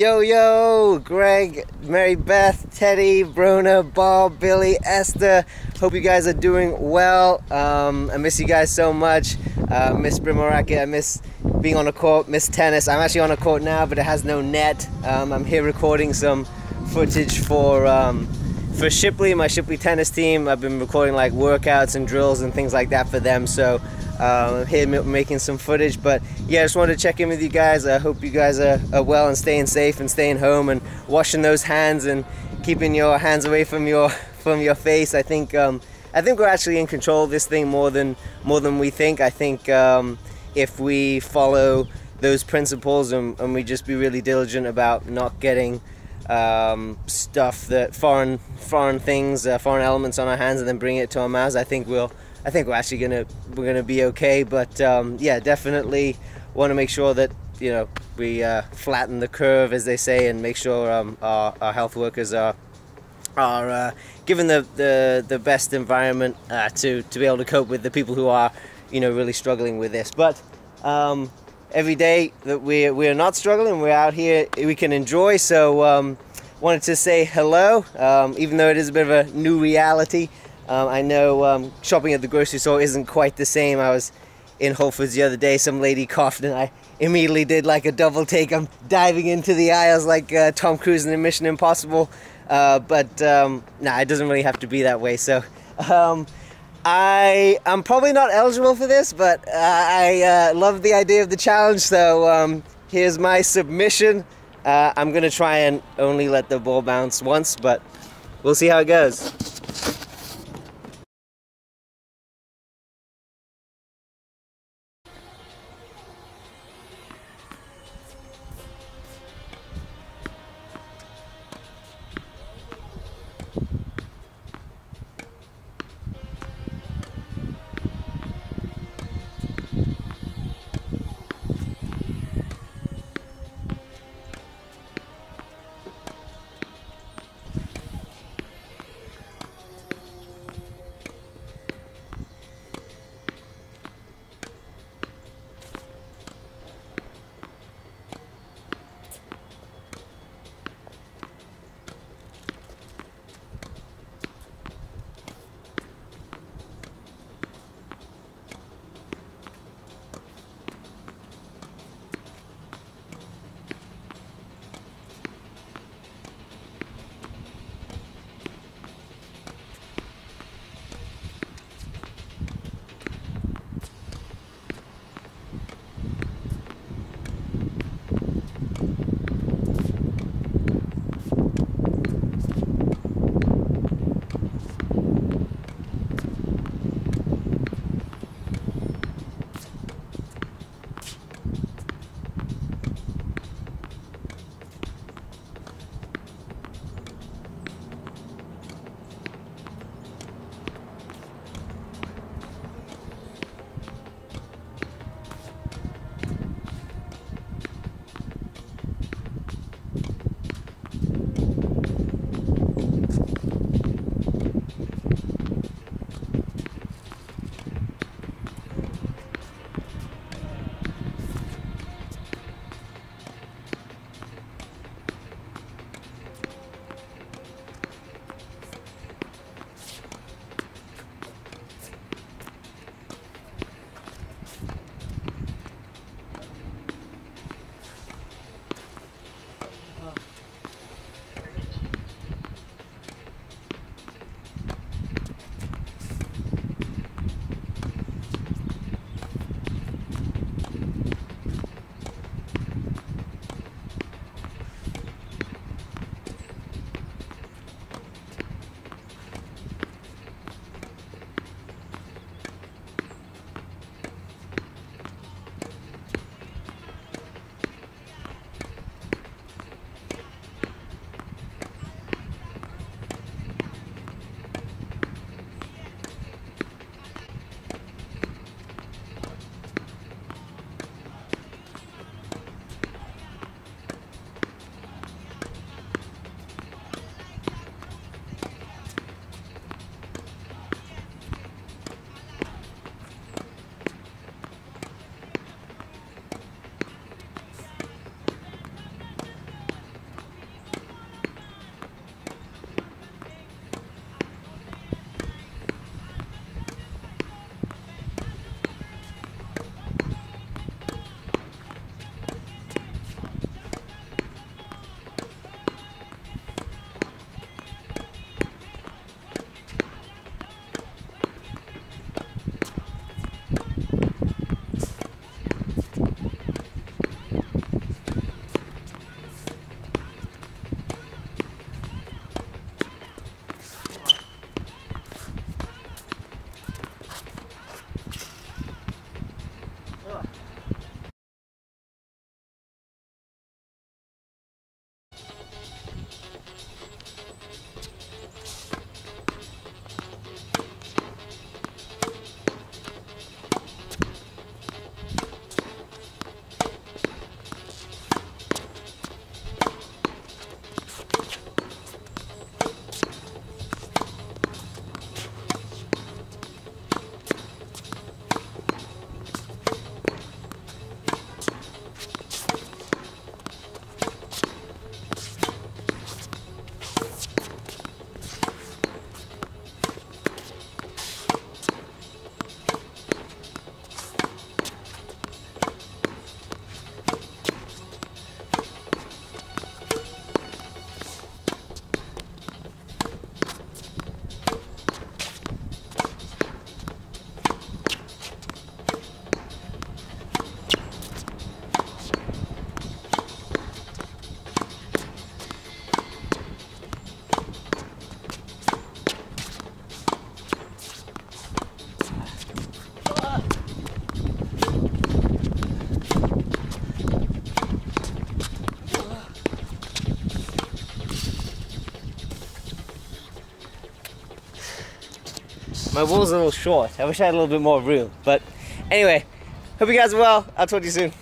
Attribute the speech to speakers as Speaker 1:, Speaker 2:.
Speaker 1: Yo, yo, Greg, Mary Beth, Teddy, Brona, Bob, Billy, Esther. Hope you guys are doing well. Um, I miss you guys so much. Uh, miss Bryn Mawr Racquet. I miss being on a court, miss tennis. I'm actually on a court now, but it has no net. Um, I'm here recording some footage for um, for Shipley, my Shipley tennis team. I've been recording like workouts and drills and things like that for them. So um, here making some footage. But yeah, I just wanted to check in with you guys. I hope you guys are, are well and staying safe and staying home and washing those hands and keeping your hands away from your from your face. I think um, I think we're actually in control of this thing more than more than we think. I think um, if we follow those principles and, and, we just be really diligent about not getting um, stuff that foreign foreign things, uh, foreign elements on our hands, and then bring it to our mouths, I think we'll I think we're actually gonna we're gonna be okay. But um, yeah, definitely want to make sure that you know we uh, flatten the curve, as they say, and make sure um, our, our health workers are are uh, given the, the the best environment uh, to to be able to cope with the people who are you know really struggling with this. But um, every day that we we are not struggling, we're out here, we can enjoy. So um, wanted to say hello, um, even though it is a bit of a new reality. Um, I know um, shopping at the grocery store isn't quite the same. I was in Whole Foods the other day, some lady coughed and I immediately did like a double take. I'm diving into the aisles like uh, Tom Cruise in the Mission Impossible. Uh, but um, nah, it doesn't really have to be that way. So um, I, I'm probably not eligible for this, but uh, I uh, love the idea of the challenge. So um, here's my submission. Uh, I'm gonna try and only let the ball bounce once, but we'll see how it goes. My wall's a little short. I wish I had a little bit more room. But anyway, hope you guys are well. I'll talk to you soon.